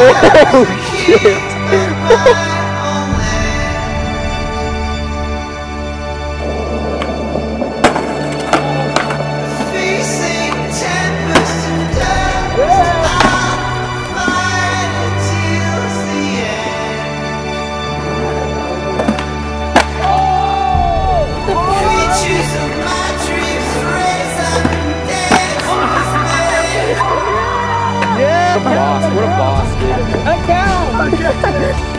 Oh, oh shit! Up down.